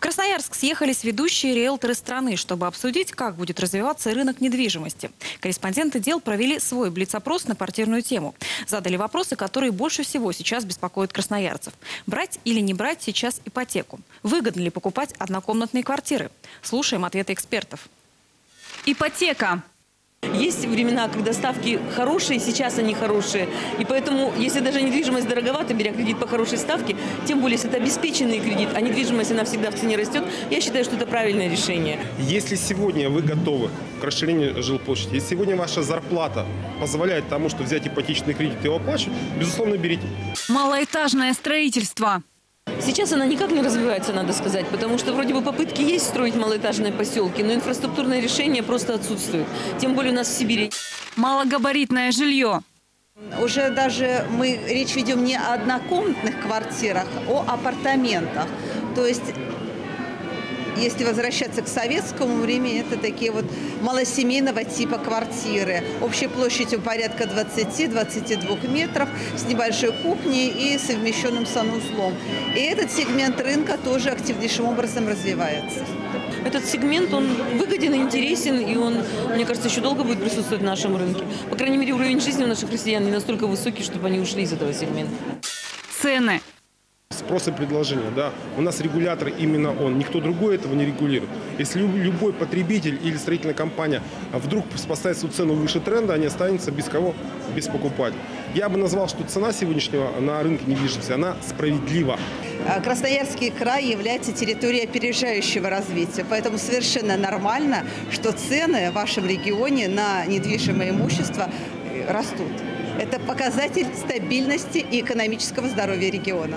В Красноярск съехались ведущие риэлторы страны, чтобы обсудить, как будет развиваться рынок недвижимости. Корреспонденты дел провели свой блиц-опрос на квартирную тему. Задали вопросы, которые больше всего сейчас беспокоят красноярцев. Брать или не брать сейчас ипотеку? Выгодно ли покупать однокомнатные квартиры? Слушаем ответы экспертов. Ипотека. Есть времена, когда ставки хорошие, сейчас они хорошие. И поэтому, если даже недвижимость дороговата, беря кредит по хорошей ставке, тем более, если это обеспеченный кредит, а недвижимость, она всегда в цене растет, я считаю, что это правильное решение. Если сегодня вы готовы к расширению жилплощади, если сегодня ваша зарплата позволяет тому, что взять ипотечный кредит и его оплачивать, безусловно, берите. Малоэтажное строительство. Сейчас она никак не развивается, надо сказать, потому что вроде бы попытки есть строить малоэтажные поселки, но инфраструктурное решение просто отсутствует. Тем более у нас в Сибири. Малогабаритное жилье. Уже даже мы речь ведем не о однокомнатных квартирах, а о апартаментах. То есть если возвращаться к советскому времени, это такие вот малосемейного типа квартиры. Общей площадью порядка 20-22 метров, с небольшой кухней и совмещенным санузлом. И этот сегмент рынка тоже активнейшим образом развивается. Этот сегмент, он выгоден и интересен, и он, мне кажется, еще долго будет присутствовать в нашем рынке. По крайней мере, уровень жизни у наших россиян не настолько высокий, чтобы они ушли из этого сегмента. Цены. Спрос и предложение, да. У нас регулятор именно он, никто другой этого не регулирует. Если лю- любой потребитель или строительная компания вдруг поставит свою цену выше тренда, они останутся без кого? Без покупателя. Я бы назвал, что цена сегодняшнего на рынке недвижимости, она справедлива. А Красноярский край является территорией опережающего развития, поэтому совершенно нормально, что цены в вашем регионе на недвижимое имущество э, растут. Это показатель стабильности и экономического здоровья региона.